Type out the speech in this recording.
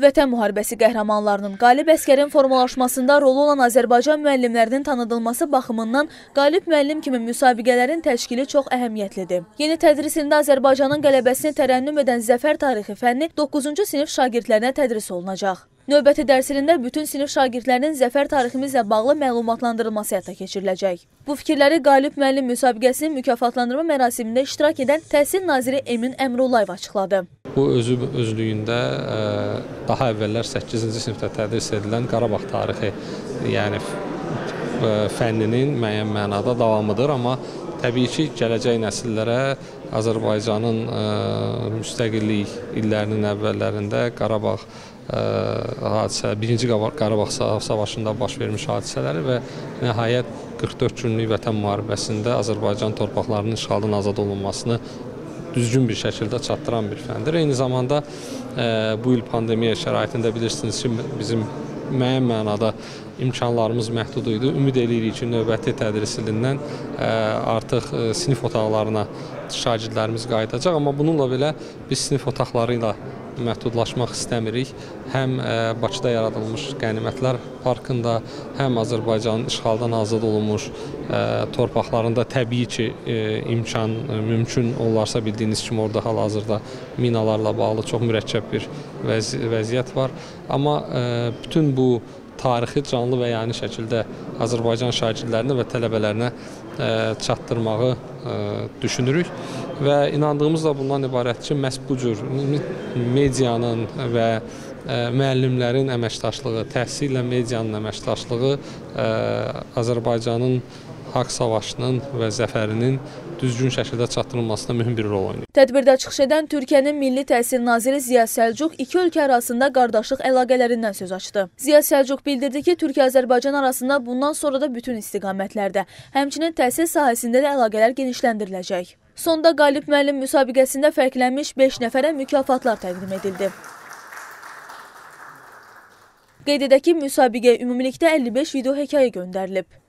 Vətən müharibəsi qəhrəmanlarının qalib əskərin formalaşmasında rolu olan Azərbaycan müəllimlərinin tanıdılması baxımından qalib müəllim kimi müsabiqələrin təşkili çox əhəmiyyətlidir. Yeni tədris ilində Azərbaycanın qələbəsini tərənnüm edən Zəfər tarixi fənni 9-cu sinif şagirdlərinə tədris olunacaq. Növbəti dərs ilində bütün sinif şagirdlərinin zəfər tariximizlə bağlı məlumatlandırılması həyata keçiriləcək. Bu fikirləri Qalib müəllim müsabiqəsinin mükafatlandırma mərasimində iştirak edən Təhsil naziri Emin Əmrullayev açıqladı. Bu özü özlüyündə ə, daha əvvəllər 8-ci sinifdə tədris edilən Qarabağ tarixi, yəni ə, fənninin müəyyən mənada davamıdır, amma təbii ki, gələcək nəsillərə Azərbaycanın ə, müstəqillik illərinin əvvəllərində Qarabağ hadisə, 1-ci Qarabağ savaşında baş vermiş hadisələri və nəhayət 44 günlük vətən müharibəsində Azərbaycan torpaqlarının işğaldan azad olunmasını düzgün bir şəkildə çatdıran bir fəndir. Eyni zamanda ə, bu il pandemiya şəraitində bilirsiniz ki, bizim müəyyən mənada imkanlarımız məhdud idi. Ümid eləyirik ki, növbəti tədris ilindən ə, artıq ə, sinif otaqlarına şagirdlərimiz qayıdacaq, amma bununla belə biz sinif otaqları ilə məhdudlaşmaq istəmirik. Həm ə, Bakıda yaradılmış Qənimətlər parkında, həm Azərbaycanın işğaldan azad olunmuş ə, torpaqlarında təbii ki, ə, imkan mümkün olarsa bildiyiniz kimi orada hal-hazırda minalarla bağlı çox mürəkkəb bir vəzi vəziyyət var. Amma bütün bu tarixi canlı və yəni şəkildə Azərbaycan şagirdlərinə və tələbələrinə ə, çatdırmağı ə, düşünürük və inandığımız da bundan ibarətdir ki, məhz bu cür medianın və ə, müəllimlərin əməkdaşlığı, təhsillə medianın əməkdaşlığı Azərbaycanın haqq savaşının və zəfərinin düzgün şəkildə çatdırılmasında mühüm bir rol oynayır. Tədbirdə çıxış edən Türkiyənin Milli Təhsil naziri Ziya Səlcuq iki ölkə arasında qardaşlıq əlaqələrindən söz açdı. Ziya Səlcuq bildirdi ki, Türkiyə-Azərbaycan arasında bundan sonra da bütün istiqamətlərdə, həmçinin təhsil sahəsində də əlaqələr genişləndiriləcək. Sonda qalib müəllim müsabiqəsində fərqlənmiş 5 nəfərə mükafatlar təqdim edildi. Qeyd edək ki, müsabiqəyə ümumilikdə 55 video hekayə göndərilib.